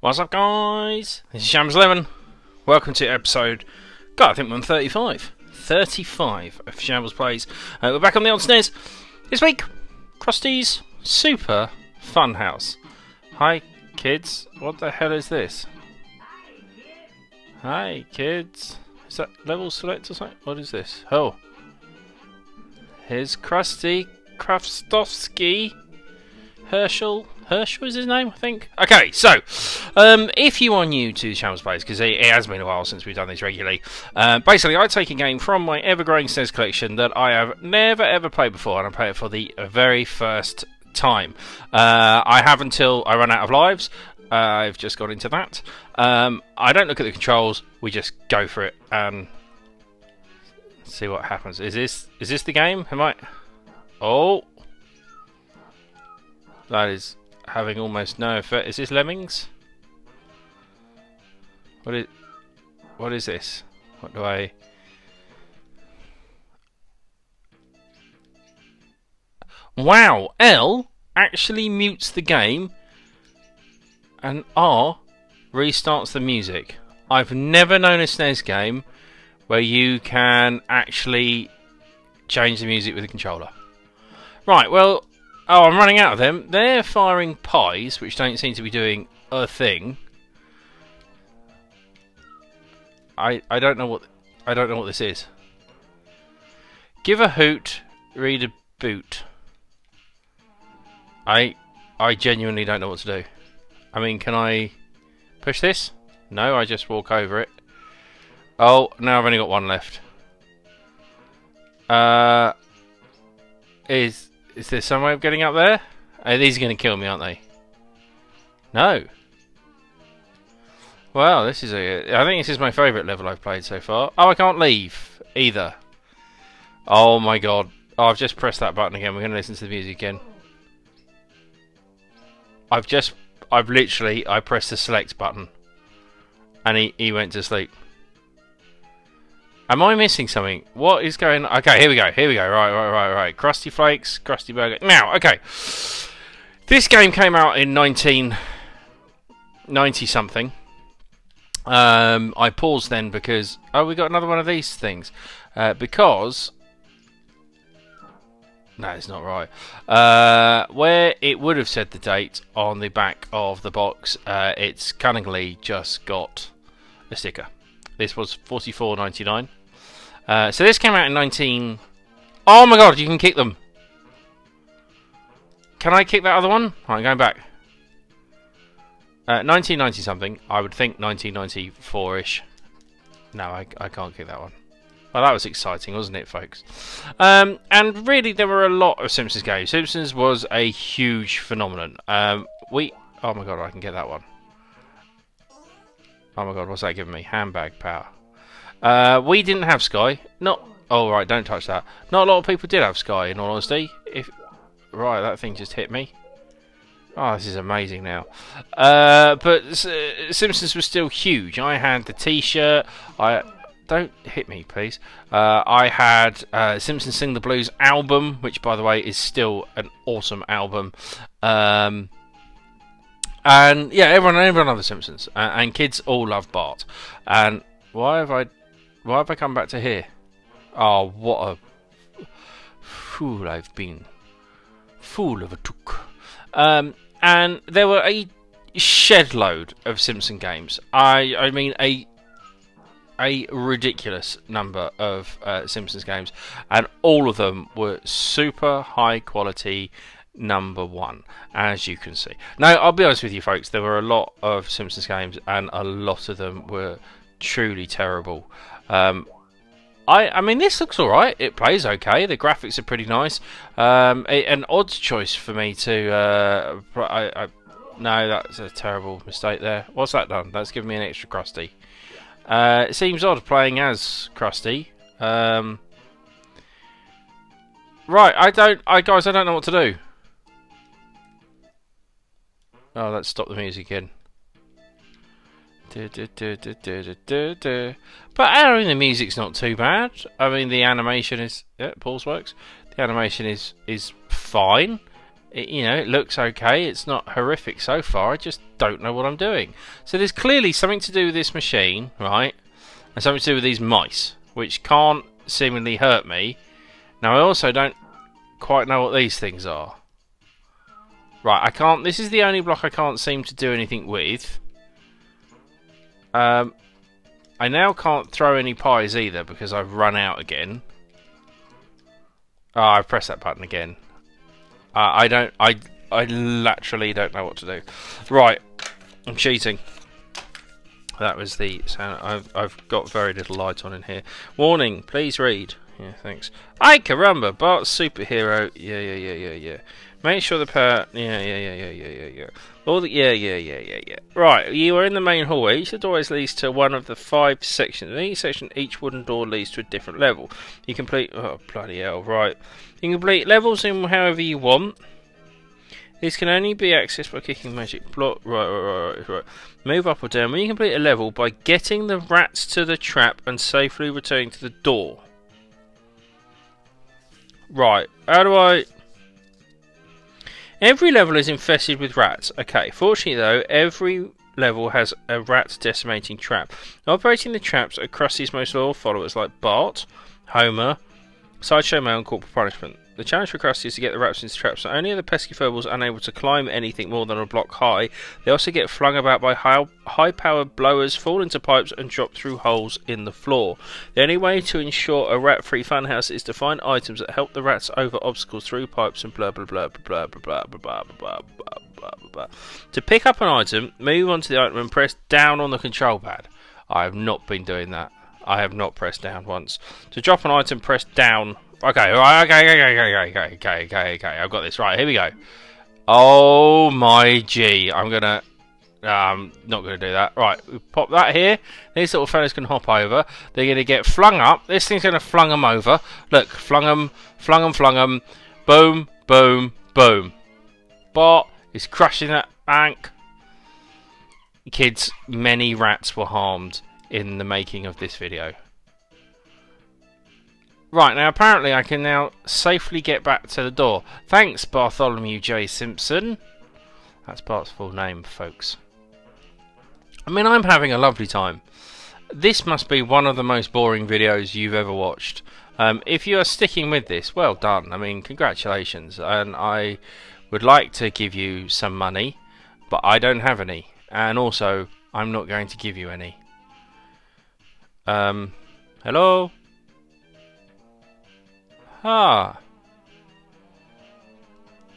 What's up, guys? This is Shambles 11. Welcome to episode, God, I think we're on 35. 35 of Shambles Plays. Uh, we're back on the old SNES. This week, Krusty's Super Fun House. Hi, kids. What the hell is this? Hi, kids. Is that level select or something? What is this? Oh. Here's Krusty Krafstovsky. Herschel. Herschel is his name, I think. Okay, so um, if you are new to Shambles Plays, because it, it, has been a while since we've done this regularly, uh, basically I take a game from my ever-growing SNES collection that I have never ever played before, and I play it for the very first time. Uh, I have until I run out of lives. Uh, I've just got into that. Um, I don't look at the controls. We just go for it and see what happens. Is this is this the game? Am I? Oh, that is having almost no effect. Is this Lemmings? What is what is this? What do I Wow, L actually mutes the game and R restarts the music. I've never known a SNES game where you can actually change the music with the controller. Right, well, Oh, I'm running out of them. They're firing pies, which don't seem to be doing a thing. I I don't know what I don't know what this is. Give a hoot, read a boot. I I genuinely don't know what to do. I mean, can I push this? No, I just walk over it. Oh, now I've only got one left. Uh, is is there some way of getting up there? Oh, these are going to kill me, aren't they? No. Well, this is a... I think this is my favourite level I've played so far. Oh, I can't leave either. Oh my god. Oh, I've just pressed that button again. We're going to listen to the music again. I've just... I've literally... I pressed the select button. And he, he went to sleep. Am I missing something? What is going on? Okay, here we go. Here we go. Right, right, right, right. Krusty Flakes, Krusty Burger. Now, okay. This game came out in 1990 something. Um, I paused then because... Oh, we got another one of these things. Uh, because... No, it's not right. Uh, where it would have said the date on the back of the box, uh, it's cunningly just got a sticker. This was 44.99. Uh, so this came out in 19... Oh my god, you can kick them! Can I kick that other one? Right, I'm going back. Uh, 1990 something. I would think 1994-ish. No, I, I can't kick that one. Well, that was exciting, wasn't it, folks? Um, and really, there were a lot of Simpsons games. Simpsons was a huge phenomenon. Um, we... Oh my god, I can get that one. Oh my god, what's that giving me? Handbag power. Uh, we didn't have Sky. Not. Oh right, don't touch that. Not a lot of people did have Sky. In all honesty, if right, that thing just hit me. Oh, this is amazing now. Uh, but uh, Simpsons was still huge. I had the T-shirt. I don't hit me, please. Uh, I had uh, Simpsons Sing the Blues album, which, by the way, is still an awesome album. Um, and yeah, everyone, everyone loved the Simpsons, and kids all love Bart. And why have I why have I come back to here? Oh, what a fool I've been. Fool of a took. Um, and there were a shed load of Simpson games. I I mean a a ridiculous number of uh, Simpsons games, and all of them were super high quality. Number one, as you can see. Now, I'll be honest with you, folks. There were a lot of Simpsons games, and a lot of them were truly terrible. Um, I, I mean, this looks alright. It plays okay. The graphics are pretty nice. Um, it, an odd choice for me to. Uh, I, I, no, that's a terrible mistake there. What's that done? That's given me an extra Krusty. Uh, it seems odd playing as Krusty. Um, right, I don't. I guys, I don't know what to do. Oh, let's stop the music again. But I mean, the music's not too bad. I mean, the animation is. Yeah, pause works. The animation is is fine. It, you know, it looks okay. It's not horrific so far. I just don't know what I'm doing. So there's clearly something to do with this machine, right? And something to do with these mice, which can't seemingly hurt me. Now I also don't quite know what these things are. Right, I can't... This is the only block I can't seem to do anything with. Um, I now can't throw any pies either because I've run out again. Oh, I've pressed that button again. Uh, I don't... I, I literally don't know what to do. Right, I'm cheating. That was the sound. I've, I've got very little light on in here. Warning, please read. Yeah, thanks. Ay caramba, Bart's superhero. Yeah, yeah, yeah, yeah, yeah. Make sure the power. Yeah, yeah, yeah, yeah, yeah, yeah, yeah. All the. Yeah, yeah, yeah, yeah, yeah. Right, you are in the main hallway. Each of the doors leads to one of the five sections. In each section, each wooden door leads to a different level. You complete. Oh, bloody hell, right. You complete levels in however you want. These can only be accessed by kicking magic block. Right, right, right, right. Move up or down. When you complete a level by getting the rats to the trap and safely returning to the door. Right, how do I... Every level is infested with rats. Okay, fortunately though, every level has a rat decimating trap. Operating the traps are Krusty's most loyal followers like Bart, Homer, Sideshow and Corporal Punishment. The challenge for Krusty is to get the rats into traps. Not only are the pesky furballs unable to climb anything more than a block high, they also get flung about by high-powered blowers, fall into pipes, and drop through holes in the floor. The only way to ensure a rat-free funhouse is to find items that help the rats over obstacles through pipes and blah blah blah blah blah blah blah blah blah blah blah blah. To pick up an item, move onto the item and press down on the control pad. I have not been doing that. I have not pressed down once. To drop an item, press down Okay, right, okay, okay, okay, okay, okay, okay, okay, I've got this. Right, here we go. Oh my g, I'm gonna... Um, not gonna do that. Right, we pop that here. These little fellas can hop over. They're gonna get flung up. This thing's gonna flung them over. Look, flung them, flung them, flung them. Boom, boom, boom. Bot is crushing that bank. Kids, many rats were harmed in the making of this video. Right, now apparently I can now safely get back to the door. Thanks, Bartholomew J. Simpson. That's Bart's full name, folks. I mean, I'm having a lovely time. This must be one of the most boring videos you've ever watched. Um, if you are sticking with this, well done. I mean, congratulations. And I would like to give you some money, but I don't have any. And also, I'm not going to give you any. Um, hello? Ah.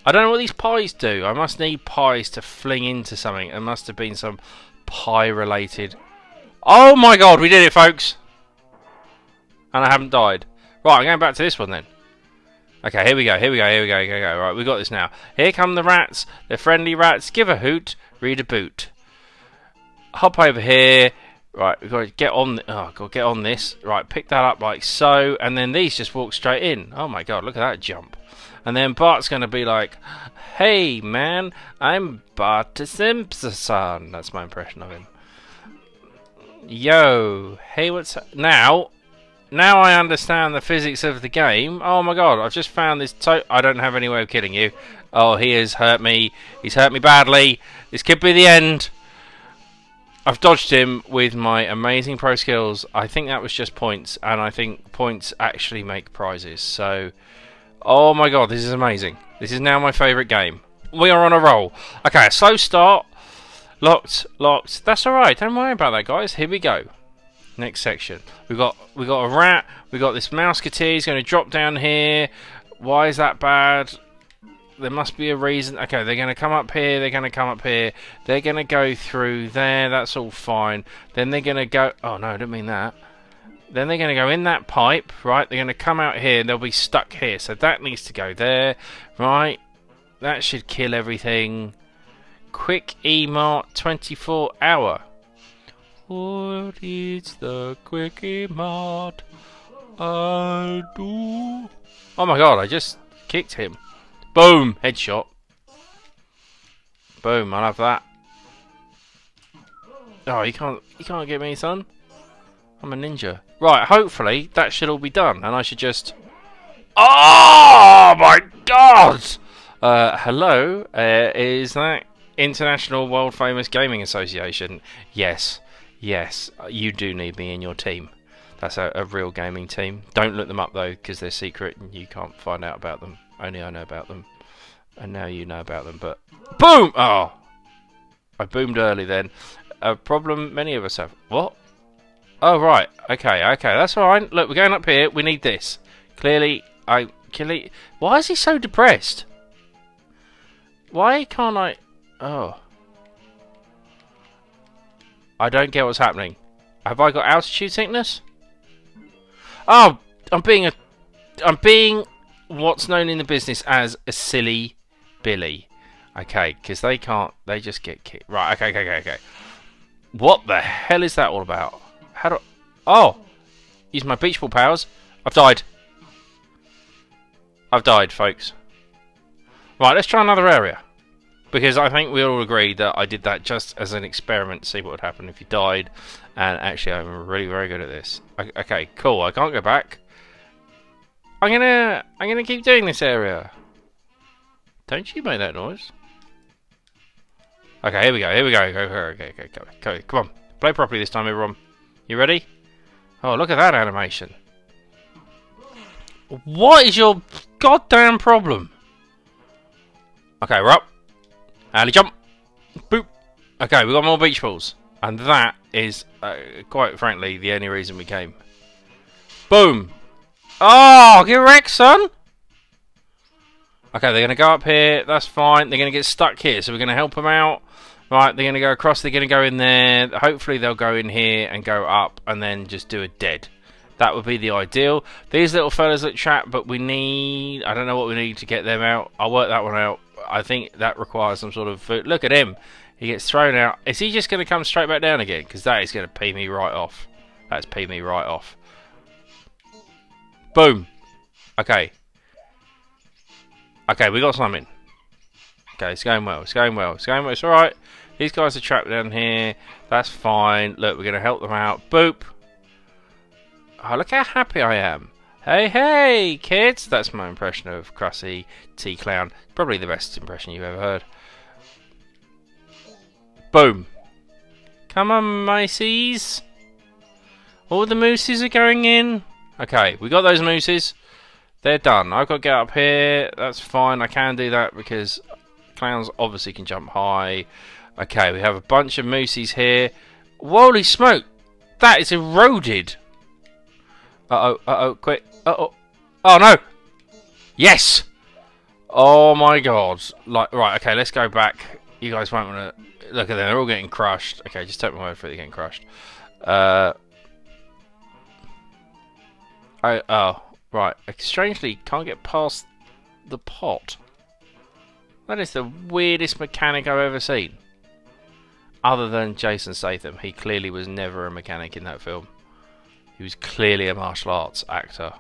I don't know what these pies do. I must need pies to fling into something. There must have been some pie related. Oh my god, we did it, folks! And I haven't died. Right, I'm going back to this one then. Okay, here we go, here we go, here we go, here we go. Right, we got this now. Here come the rats. They're friendly rats. Give a hoot, read a boot. Hop over here. Right, we've got to get on. Oh, to get on this. Right, pick that up like so, and then these just walk straight in. Oh my god, look at that jump! And then Bart's going to be like, "Hey man, I'm Bart Simpson." That's my impression of him. Yo, hey, what's now? Now I understand the physics of the game. Oh my god, I've just found this. I don't have any way of killing you. Oh, he has hurt me. He's hurt me badly. This could be the end. I've dodged him with my amazing pro skills. I think that was just points, and I think points actually make prizes. So, oh my god, this is amazing. This is now my favourite game. We are on a roll. Okay, slow start. Locked, locked. That's alright, don't worry about that, guys. Here we go. Next section. We got we got a rat. We got this mouseketeer. He's going to drop down here. Why is that bad? There must be a reason. Okay, they're going to come up here, they're going to come up here, they're going to go through there, that's all fine. Then they're going to go... Oh, no, I didn't mean that. Then they're going to go in that pipe, right? They're going to come out here they'll be stuck here. So that needs to go there, right? That should kill everything. Quick E-Mart 24 hour. What is the Kwik-E-Mart I do? Oh my god, I just kicked him. Boom! Headshot. Boom, I love that. Oh, you can't you can't get me, son. I'm a ninja. Right, hopefully that should all be done, and I should just... Oh my god! Uh, hello, uh, is that International World Famous Gaming Association? Yes, yes, you do need me in your team. That's a, a real gaming team. Don't look them up though, because they're secret and you can't find out about them. Only I know about them. And now you know about them, but... BOOM! Oh! I boomed early then. A problem many of us have. What? Oh, right. Okay, okay, that's alright. Look, we're going up here. We need this. Clearly, I... Clearly... Why is he so depressed? Why can't I... Oh. I don't get what's happening. Have I got altitude sickness? Oh, I'm being a... I'm being what's known in the business as a silly Billy. Okay, because they can't... They just get kicked. Right, okay, okay, okay, okay. What the hell is that all about? How do... Oh! Use my beach ball powers. I've died. I've died, folks. Right, let's try another area. Because I think we all agree that I did that just as an experiment to see what would happen if you died. And actually, I'm really very good at this. Okay, cool. I can't go back. I'm gonna... I'm gonna keep doing this area. Don't you make that noise? Okay, here we go. Here we go. Go, go, go, go, go, go. Come on. Play properly this time, everyone. You ready? Oh, look at that animation. What is your goddamn problem? Okay, we're up. Alley jump. Boop. Okay, we got more beach balls. And that is, uh, quite frankly, the only reason we came. Boom. Oh, get wrecked, son. Okay, they're going to go up here. That's fine. They're going to get stuck here, so we're going to help them out. Right, they're going to go across. They're going to go in there. Hopefully, they'll go in here and go up and then just do a dead. That would be the ideal. These little fellas look trap, but we need... I don't know what we need to get them out. I'll work that one out. I think that requires some sort of food. Look at him. He gets thrown out. Is he just going to come straight back down again? Because that is going to pee me right off. That's pee me right off. Boom. Okay. Okay, we got something. Okay, it's going well. It's going well. It's going well. It's alright. These guys are trapped down here. That's fine. Look, we're going to help them out. Boop. Oh, look how happy I am. Hey, hey, kids! That's my impression of Krusty the Clown. Probably the best impression you've ever heard. Boom. Come on, miceys. All the mooses are going in. Okay, we got those mooses. They're done. I've got to get up here. That's fine. I can do that because clowns obviously can jump high. Okay, we have a bunch of mooses here. Holy smoke! That is eroded. Uh-oh, uh-oh, quick. Uh-oh. Oh, no! Yes! Oh, my God. Like, right, okay, let's go back. You guys won't want to... Look at them, they're all getting crushed. Okay, just take my word for it, they're getting crushed. Uh... I, oh, right. Strangely, can't get past the pot. That is the weirdest mechanic I've ever seen. Other than Jason Statham. He clearly was never a mechanic in that film. He was clearly a martial arts actor.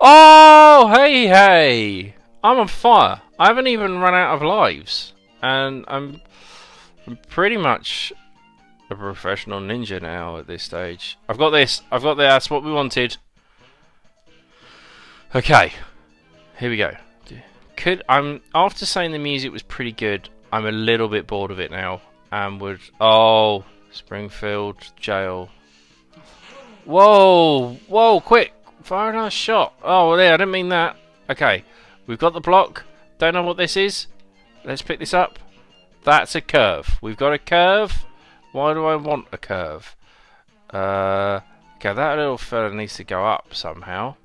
Oh, hey, hey! I'm on fire. I haven't even run out of lives. And I'm, I'm pretty much a professional ninja now at this stage. I've got this. I've got this. That's what we wanted. Okay. Here we go. Could I'm after saying the music was pretty good, I'm a little bit bored of it now. And would oh Springfield jail. Whoa! Whoa! Quick! Fire another shot! Oh, there, I didn't mean that. Okay, we've got the block. Don't know what this is. Let's pick this up. That's a curve. We've got a curve. Why do I want a curve? Uh, okay, that little fella needs to go up somehow.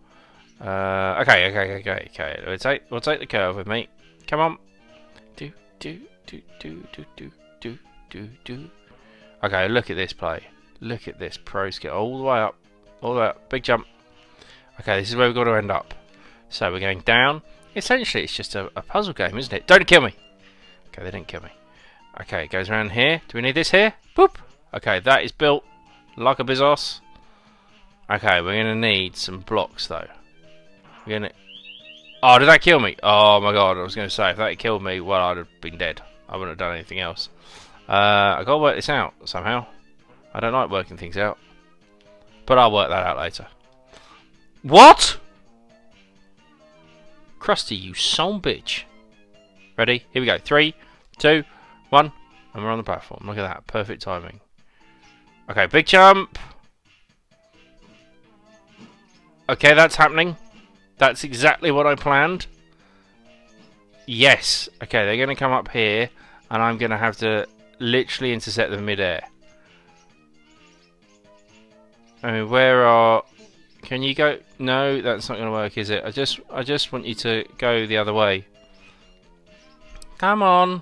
Uh, okay, okay, okay, okay. We'll take, we'll take the curve with me. Come on. Do, do, do, do, do, do, do, do, do. Okay, look at this play. Look at this pro skill. All the way up. All the way up. Big jump. Okay, this is where we've got to end up. So we're going down. Essentially, it's just a, a puzzle game, isn't it? Don't kill me. Okay, they didn't kill me. Okay, it goes around here. Do we need this here? Boop. Okay, that is built like a bizos. Okay, we're going to need some blocks, though. We're going to... Oh, did that kill me? Oh, my God. I was going to say, if that had killed me, well, I'd have been dead. I wouldn't have done anything else. Uh, i got to work this out somehow. I don't like working things out. But I'll work that out later. What? Krusty, you son bitch. Ready? Here we go. Three, two, one, and we're on the platform. Look at that. Perfect timing. Okay, big jump. Okay, that's happening. That's exactly what I planned. Yes. Okay, they're going to come up here, and I'm going to have to literally intercept them mid-air. I mean, where are... Can you go... No, that's not going to work, is it? I just, I just want you to go the other way. Come on.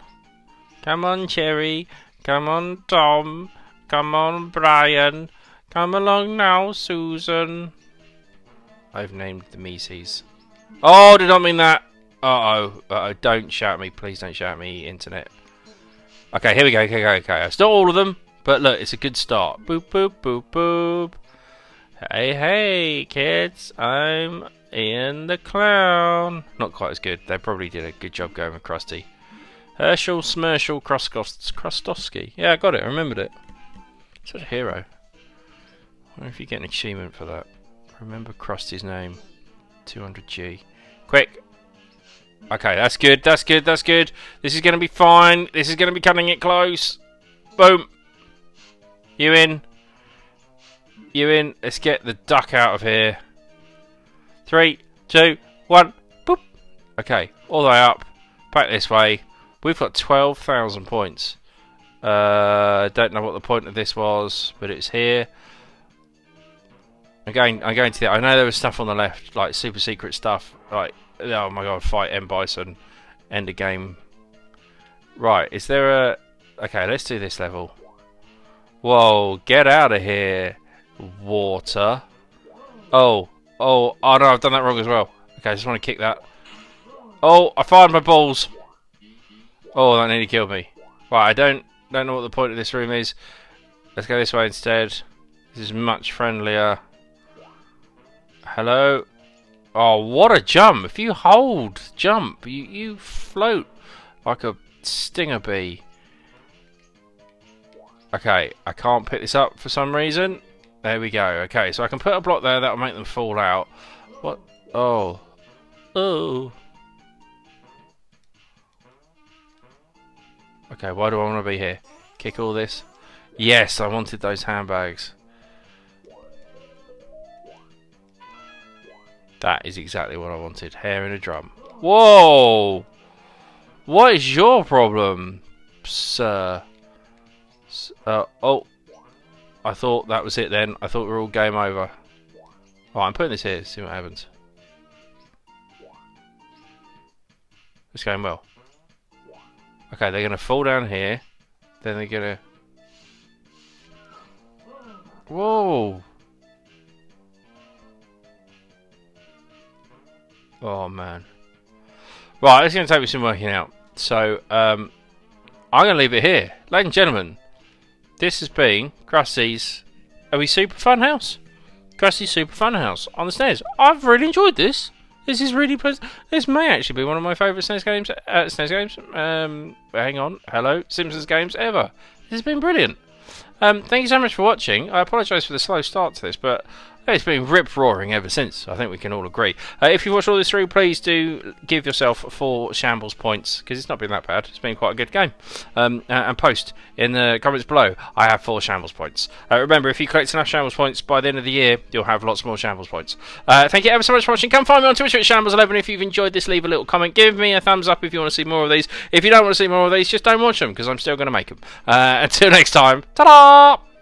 Come on, Cherry. Come on, Tom. Come on, Brian. Come along now, Susan. I've named the Mises. Oh, did not mean that. Uh-oh. Uh-oh. Don't shout at me. Please don't shout at me, internet. Okay, here we go. Okay, okay, okay. It's not all of them, but look, it's a good start. Boop, boop, boop, boop. Hey, hey, kids. I'm Ian the Clown. Not quite as good. They probably did a good job going with Krusty. Herschel Smershel Krostowski. Yeah, I got it. I remembered it. Such a hero. I wonder if you get an achievement for that. Remember Krusty's name. 200G. Quick. Okay, that's good. That's good. That's good. This is going to be fine. This is going to be cutting it close. Boom. You in. You in. Let's get the duck out of here. Three, two, one. Boop. Okay, all the way up. Back this way. We've got 12,000 points. I uh, don't know what the point of this was, but it's here. Going, I'm going to the, I know there was stuff on the left, like super secret stuff, like, oh my god, fight M. Bison, end of game. Right, is there a, okay, let's do this level. Whoa, get out of here, water. Oh, oh, oh no, I've done that wrong as well. Okay, I just want to kick that. Oh, I fired my balls. Oh, that nearly killed me. Right, I don't don't know what the point of this room is. Let's go this way instead. This is much friendlier. Hello? Oh, what a jump! If you hold jump, you, you float like a stinger bee. Okay, I can't pick this up for some reason. There we go. Okay, so I can put a block there that'll make them fall out. What? Oh. Oh. Okay, why do I want to be here? Kick all this? Yes, I wanted those handbags. That is exactly what I wanted. Hair in a drum. Whoa! What is your problem, sir? Uh, oh. I thought that was it then. I thought we were all game over. Oh, I'm putting this here. See what happens. It's going well. Okay, they're going to fall down here. Then they're going to... Whoa! Oh, man. Right, it's going to take me some working out. So, um, I'm going to leave it here. Ladies and gentlemen, this has been Krusty's Are We Super Fun House? Krusty's Super Fun House on the SNES. I've really enjoyed this. This is really This may actually be one of my favourite SNES games. Uh, SNES games. Um, hang on. Hello, Simpsons games ever. This has been brilliant. Um, thank you so much for watching. I apologise for the slow start to this, but it's been rip roaring ever since. I think we can all agree. Uh, if you've watched all this through, please do give yourself four shambles points because it's not been that bad. It's been quite a good game. Um, and post in the comments below. I have four shambles points. Uh, remember, if you collect enough shambles points by the end of the year, you'll have lots more shambles points. Uh, thank you ever so much for watching. Come find me on Twitter at shambles11 if you've enjoyed this. Leave a little comment. Give me a thumbs up if you want to see more of these. If you don't want to see more of these, just don't watch them because I'm still going to make them. Uh, until next time, ta-da!